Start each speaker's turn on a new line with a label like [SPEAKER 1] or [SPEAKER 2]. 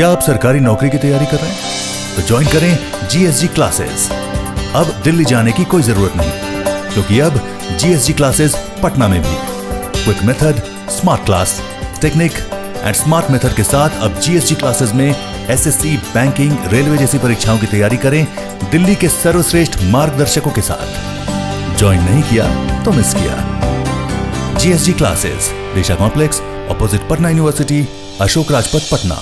[SPEAKER 1] क्या आप सरकारी नौकरी की तैयारी कर रहे हैं? तो ज्वाइन करें जीएसजी क्लासेस अब दिल्ली जाने की कोई ज़रूरत नहीं, क्योंकि अब जीएसजी क्लासेस पटना में भी। Quick method smart class technique and smart method के साथ अब जीएसजी क्लासेस में एसएससी बैंकिंग रेलवे जैसी परीक्षाओं की तैयारी करें दिल्ली के सर्वश्रेष्ठ मार्गदर्शकों के साथ। ज्वाइन नहीं किया तो मिस किया। GSG classes Disha complex opposite Patna university Ashok Rajpath, Patna.